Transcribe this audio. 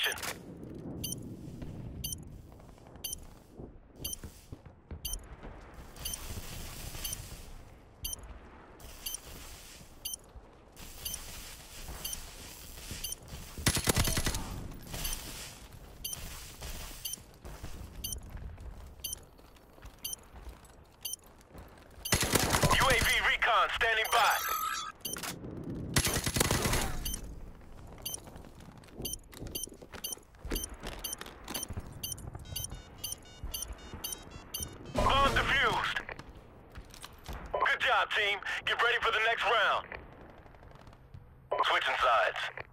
position. UAV recon standing by. Team. Get ready for the next round. Switching sides.